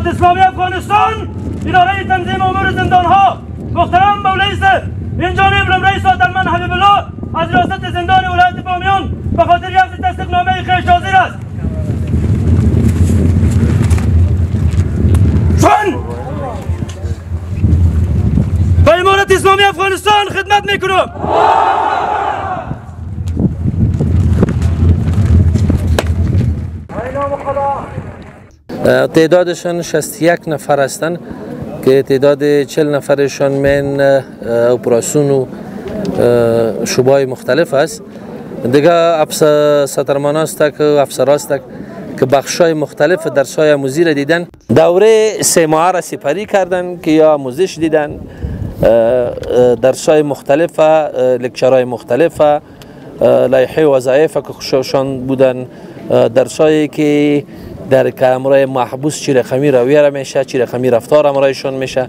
دولت اسلامی افغانستان اداره تنظیم امور زندان ها محترم مولای این جانب رم رئیس من حبیب الله از ریاست زندان ولایت بامیان به خاطر یفت تصدیق نامه خیش حاضر است ژوند به امارت اسلامی افغانستان خدمت میکنم تعدادشان 61 نفر هستند که تعداد 40 نفرشان من اپراسیون و شبای مختلف است دیگه افسر سترمان است که افسر است که بخش های مختلف در سایه موزی را دیدن دوره سه ماه را سپری کردن که یا موزش دیدن درس های مختلف لکچر های مختلف لایحه وظایف کشوشان بودن در سایه که در کمره محبوس چی رقمی رویه را میشه چی رقمی رفتار امرایشان میشه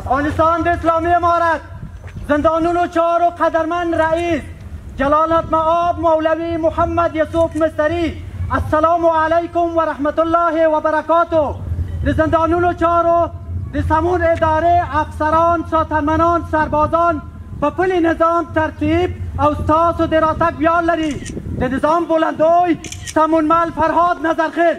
افغانستان د اسلامي امارت زندانونو چارو قدرمن رئیس جلالتمآب مولوی محمد یسوف مستری السلام علیکم ورحمت الله وبرکاته د زندانونو چارو د سمون ادارې افسران ساتنمنان سربازان په پلي نظام ترتیب او ستاسو د راتګ ویاړ لري د نظام بلندوی سمونمل فرهاد نظرخیل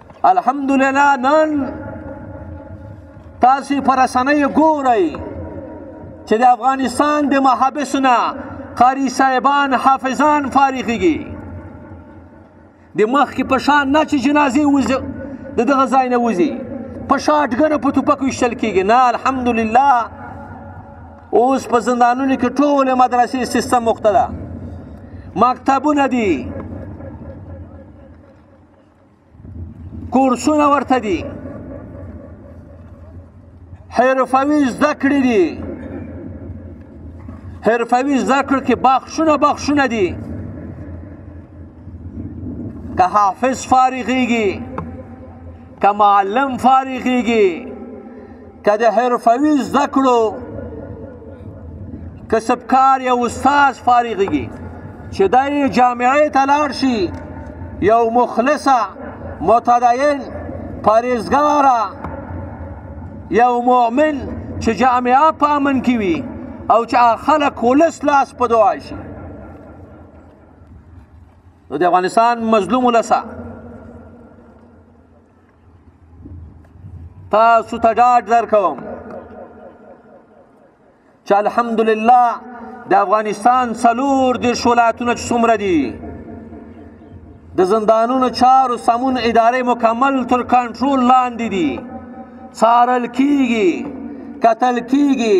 الحمدلله نن تاسو پر رسنۍ ګورئ چې د افغانستان د محابسونه قاری صاحبان حافظان فارغيږي د مخ کې پشان نه چې جنازې وځي د دغه ځای نه وځي پشاټ غره په توپک وشتل کېږي نه الحمدلله اوس په زندانونو کې ټول مدرسې سیستم مختلف مکتبونه دي کورسونه ورته دي حرفوي زده کړې دي حرفوي زده کړو کې بخښونه بخښونه دي که حافظ فارغېږي که معلم فارغېږي که د حرفوي زده کړو کسبکار یا استاد فارغږي چې دا یې جامعې ته لاړ شي یو مخلصه متدین پرهیزګاره یو مؤمن چې جامعه په امن کې وي او چې خلک ولس لاس په دعا شي نو د افغانستان مظلوم ولسه تاسو ته ډاډ درکوم چې الحمدلله د افغانستان څلور د شولاتونه چې څومره دي د زندانونو چارو سمون ادارې مکمل تر کنټرول لاندې دي څارل کیږي قتل کیږي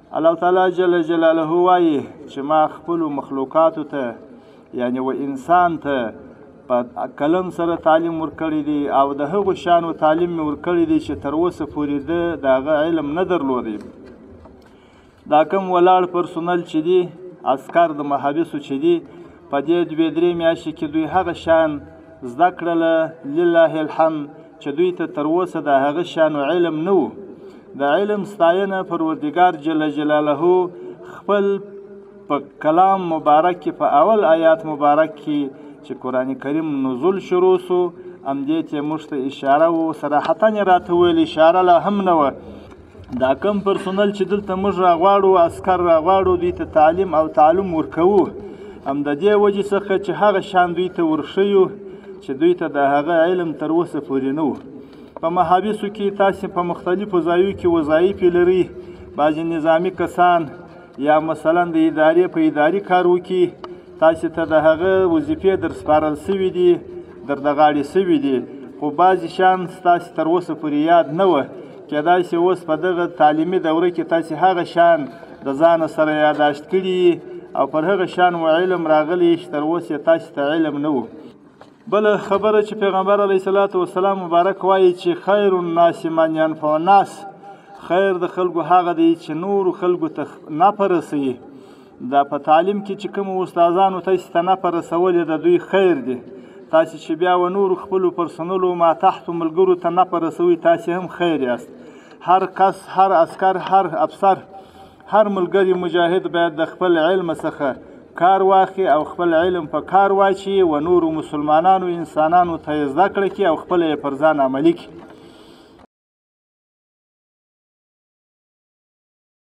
الله تعالی جل جلاله وایي چې ما خپل مخلوقاتو ته یعنی و انسان ته په قلم سره تعلیم ورکړی دی او د هغو شانو تعلیم مې ورکړی دی چې تر اوسه پورې ده د هغه علم نه درلودی دا کوم ولاړ پرسونل چې دی عسکر د محابسو چې دی په دې دوې درې میاشتې کې دوی هغه شان زده کړل لله الحمد چې دوی ته تر اوسه د هغه شان علم نه وو د علم ستاینه پروردګار جل جلاله خپل په کلام مبارک کې په اول آیات مبارک کې چې قران کریم نزول شروع سو ام دې ته مشته اشاره او صراحتن راته ویل اشاره لا هم نه و دا کم پرسونل چې دلته موږ راغواړو عسکر راغواړو دوی ته تعلیم او تعلم ورکوو هم د دې وجې څخه چې هغه شان دوی ته ورښیو چې دوی ته د هغه علم تر اوسه پورې نه وو په محابسو کې تاسې په مختلفو ځایو کې وظایف لري بعضې نظامی کسان یا مثلا د ادارې په اداري کارو کې تاسې ته د هغه وظیفې در سپارل سوي دي در د غاړې سوي دي خو بعضې شان ستاسې تر اوسه پورې یاد نه وه کېدای شي اوس په دغه تعلیمي دوره کې تاسې هغه شان د ځانه سره یاداشت کړي او پر هغه شان مو علم راغلی چې تر اوسه تاسې ته علم نه وو بل خبره چې پیغمبر علیه الصلاۃ والسلام مبارک وایي چې خیر الناس من ينفع الناس خیر د خلکو هغه دی چې نور خلکو ته نه پرسي دا په تعلیم کې چې کوم استادانو ته استنه پر رسول د دوی خیر دی تاسو چې بیا و نور خپل پرسونلو ما تحت ملګرو ته نه پر رسوي تاسو هم خیر یاست هر کس هر عسكر هر افسر هر ملګری مجاهد باید د خپل علم څخه کار واخی او خپل علم په کار واچي و نور مسلمانانو انسانانو ته زده کړه کی او خپل پر ځان عملی کی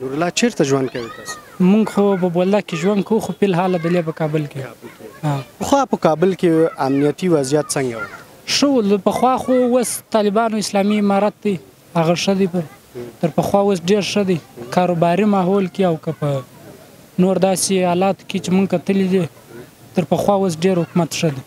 نور الله چیرته ژوند کوی تاسو. مونږ خو په بولدک کې ژوند کوو خو فل حال دلې په کابل کې یو. پخوا په کابل کې امنیتي وضعیت څنګه وو؟ ښه وو له پخوا خو اوس طالبانو اسلامي امارت دی هغه ښه دی پر تر پخوا اوس ډیر ښه دی کاروباري ماحول کې او که په نور داسې حالاتو کې چې مونږ کتلي دي تر پخوا اوس ډیر حکومت ښه دی.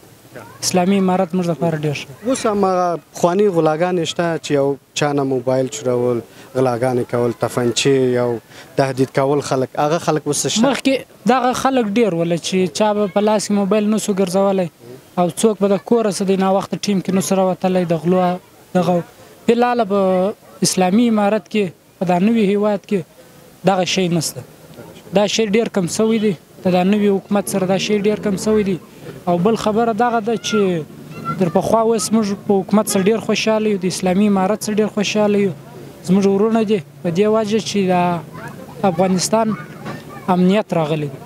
اسلامي امارت موږ لپاره ډېر ښه. اوس هماغه پخواني غلاګانې شته چې یو چا نه موبایل چورول، غلاګانې کول، تفنچې یو تهدید کول خلک، هغه خلک اوس شته؟ مخکې دغه خلک ډېر ول چې چا به په لاس کې موبایل نه شو ګرځولی او څوک به د کوره څه دی ناوخته ټیم کې نه شو راوتلی د غلو دغه او فی الحاله په اسلامي امارت کې په دا نوي هیواد کې دغه شی نشته دا شی ډیر کم شوی دی په دا نوي حکومت سره دا شی ډیر کم شوی دی او بل خبره دغه ده چې در په خوا وس موږ په حکومت سره ډیر خوشاله یو د اسلامي امارت سره ډیر خوشاله یو زموږ ورونه دي په دې وجه چې دا افغانستان امنیت راغلی دی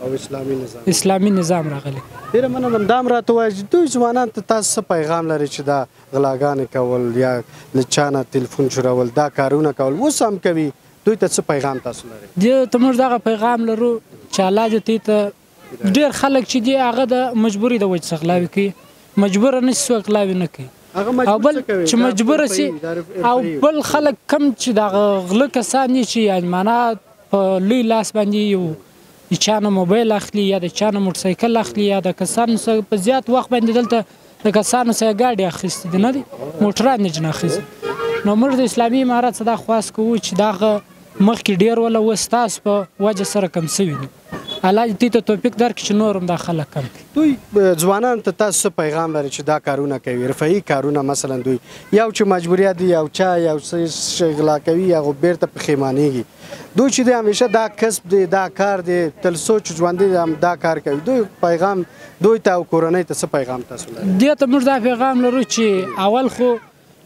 او اسلامي نظام اسلامي نظام راغلی ډیره مننه دا هم راته وایي دوی ځوانان ته تاسو څه پیغام لري چې دا غلاګانې کول یا له چا نه تلفون شورول دا کارونه کول اوس هم کوي دوی ته څه پیغام تاسو لري دې ته موږ دغه پیغام لرو چې الله دې تی ته ډیر خلک چې دی هغه د مجبوري د وجه څخه لاوي کوي مجبور نه شي څوک لاوي نه کوي او بل چې مجبور شي او بل خلک کم چې د غله کسان دي چې یعنی معنا په لوی لاس باندې یو د چا نه موبایل اخلي یا د چا نه موټرسایکل اخلي یا د کسانو څخه په زیات وخت باندې دلته د کسانو څخه ګاډي اخیستي دي نه دي موټران دي جنا اخیستي نو موږ د اسلامي امارت څخه دا خواست کوو چې دغه مخکې ډیر ولا و ستاسو په وجه سره کم شوي دي الله دې دوی ته توفیق درکړي چې نور هم دا خلک کم کړي دوی ځوانان ته تاسو څه پیغام لري چې دا کارونه کوي رفاهي کارونه مثلا دوی یو چې مجبوریت دی یو چا یو څه غلا کوي هغه بیرته پښیمانیږي دوی چې دی همیشه دا کسب دی دا کار دی تل سوچ ژوندې هم دا کار کوي دوی پیغام دوی ته او کورنۍ ته څه پیغام تاسو لرئ دې ته موږ دا پیغام لرو چې اول خو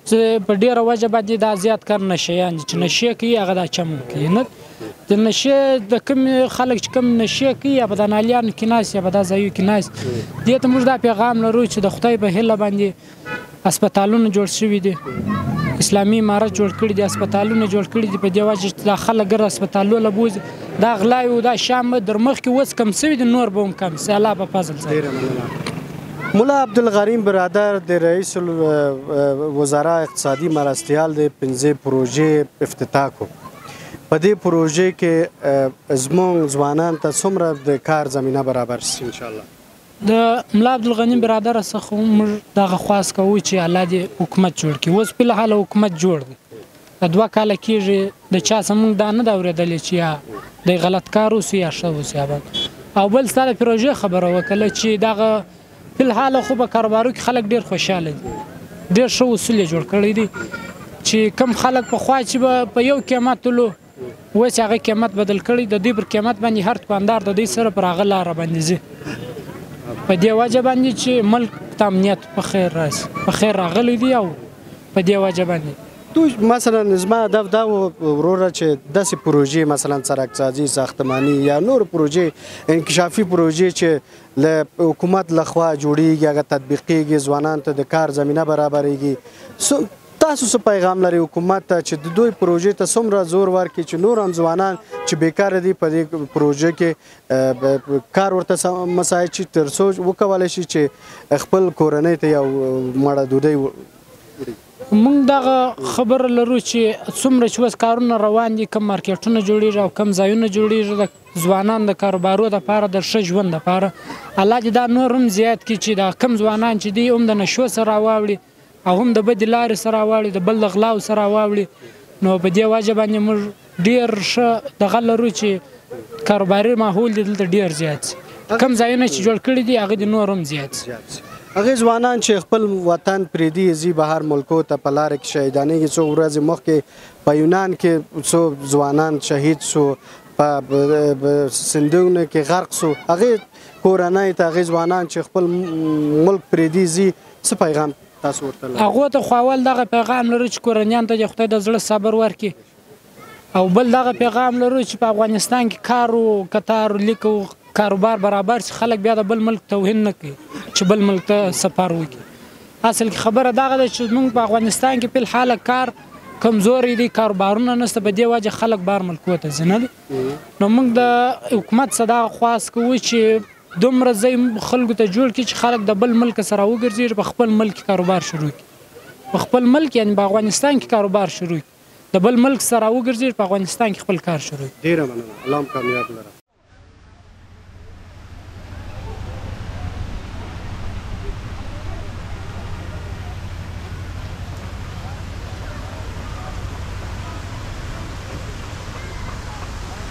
چې په ډیره وجه باندې دا زیات کار نشه یان چې نشه کوي هغه دا چم کوي نه د نشه د کوم خلک چې کوم نشه کوي یا په د نالیان کې ناس یا په د ځایو کې ناس دې ته موږ دا پیغام لرو چې د خدای په هله باندې هسپتالونه جوړ شوي دي اسلامي امارت جوړ کړي دي هسپتالونه جوړ کړي دي په دې وجه چې دا خلک ګر هسپتالو له بوزي دا غلاوي او دا شام به در مخ کې وڅ کم سوي دي نور به هم کم سي الله په فضل سره مولا عبدالغریم برادر د رئیس وزرا اقتصادي مرستیال د پنځه پروژې افتتاح کو په دې پروژې کې زموږ ځوانان ته څومره د کار زمينه برابر شي ان شاء الله د ملا عبدالغني برادر څخه هم موږ دغه خواست کوو چې الله دې حکومت جوړ کړي اوس په حال حکومت جوړ دی دا دوه کاله کیږي د چا څخه موږ دا نه دا اوریدلې چې یا د غلط کار اوسي یا ښه اوسي ابد او بل سره پروژه خبره وکړه چې دغه په حال خو په کاروبارو کې خلک ډیر خوشاله دي ډیر ښه اصول جوړ کړی دي چې کم خلک په خوا چې په یو قیمت له اوس یې هغه قیمت بدل کړی، د دوی پر قیمت باندې هر دکاندار د دوی سره پر هغه لاره باندې ځي، په دې وجه باندې چې ملک ته امنیت په خیر راشي، په خیر راغلی دی او په دې وجه باندې. دوی مثلا زما هدف دا و وروره چې داسې پروژې مثلا سرک سازي، ساختماني یا نور پروژې انکشافي پروژې چې له حکومت لخوا جوړیږي هغه تطبیقیږي، ځوانانو ته د کار زمینه برابریږي، تاسو څه پیغام لري حکومت ته چې د دوی پروژې ته څومره زور ورکړي چې نور هم ځوانان چې بیکاره دي په دې پروژې کې کار ورته مساعد شي تر څو وکولی شي چې خپل کورنۍ ته یو مړه ډوډۍ وړي مونږ دغه خبره لرو چې څومره چې اوس کارونه روان دي کم مارکیټونه جوړیږي او کم ځایونه جوړیږي د ځوانان د کاروبارو د پاره د ښه ژوند د پاره الله دې دا نور هم زیات کړي چې دا کم ځوانان چې دي هم د نشو سره واوړي او هم د بدې لارې سره واوړي د بل د غلاو سره واوړي نو په دې وجه باندې موږ ډیر ښه دغه لرو چې کاروباري ماحول دې دلته ډیر زیات شي کم ځایونه چې جوړ کړي دي هغه دې نور هم زیات شي هغه ځوانان چې خپل وطن پریدي زی بهر ملکو ته په لار کې شهیدانېږي څو ورځې مخکې په یونان کې څو ځوانان شهید شو په سندونو کې غرق شو هغه کورنۍ ته هغه ځوانان چې خپل ملک پریدي زی څه پیغام تاسو ورته لرئ؟ هغو ته خو اول دغه پیغام لرو چې کورنیانو ته دې خدای د زړه صبر ورکړي او بل دغه پیغام لرو چې په افغانستان کې کار او کتار لیک او کاروبار برابر شي خلک بیا د بل ملک توهین نه کوي چې بل ملک ته سفر وکړي اصل کې خبره دغه ده چې موږ په افغانستان کې په حال کار کمزوري دي کاروبارونه نشته په دې وجه خلک بار ملکو ته ځي نه نو موږ د حکومت صدا خواست کوو چې دومره ځای خلکو ته جوړ کړي چې خلک د بل ملک سره وګرځي په خپل ملک کې کاروبار شروع کړي په خپل ملک یعنی په افغانستان کې کاروبار شروع کړي د بل ملک سره وګرځي په افغانستان کې خپل کار شروع کړي. ډیره مننه الله مو کامیاب لره.